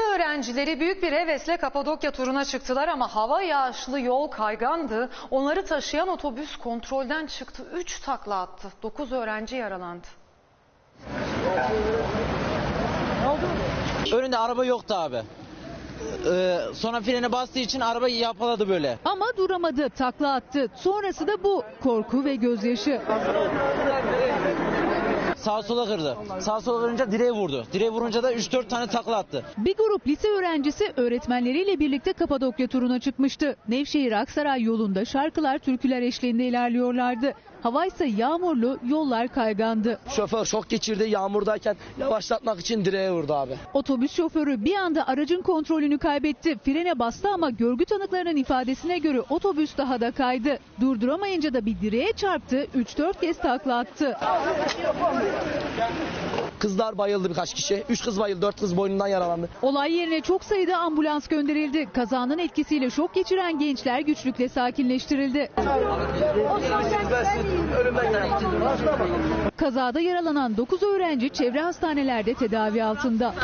Lise öğrencileri büyük bir hevesle Kapadokya turuna çıktılar ama hava yağışlı yol kaygandı. Onları taşıyan otobüs kontrolden çıktı. 3 takla attı. 9 öğrenci yaralandı. Önünde araba yoktu abi. Ee, sonra frene bastığı için araba yapaladı böyle. Ama duramadı, takla attı. Sonrası da bu. Korku ve gözyaşı. Sağa sola kırdı. Sağa sola kırınca direğe vurdu. Direğe vurunca da 3-4 tane takla attı. Bir grup lise öğrencisi öğretmenleriyle birlikte Kapadokya turuna çıkmıştı. Nevşehir Aksaray yolunda şarkılar, türküler eşliğinde ilerliyorlardı. Hava ise yağmurlu, yollar kaygandı. Şoför şok geçirdi yağmurdayken yavaşlatmak için direğe vurdu abi. Otobüs şoförü bir anda aracın kontrolünü kaybetti. Frene bastı ama görgü tanıklarının ifadesine göre otobüs daha da kaydı. Durduramayınca da bir direğe çarptı, 3-4 kez takla attı. Kızlar bayıldı birkaç kişi. Üç kız bayıldı, dört kız boynundan yaralandı. Olay yerine çok sayıda ambulans gönderildi. Kazanın etkisiyle şok geçiren gençler güçlükle sakinleştirildi. Kazada yaralanan 9 öğrenci çevre hastanelerde tedavi altında.